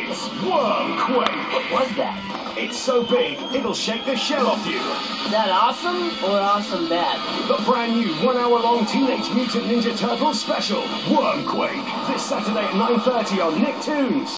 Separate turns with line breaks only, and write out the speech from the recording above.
It's Wormquake.
What was that?
It's so big, it'll shake the shell off you.
Is that awesome or awesome bad?
The brand new one-hour-long Teenage Mutant Ninja Turtles special, Wormquake. This Saturday at 9.30 on Nicktoons.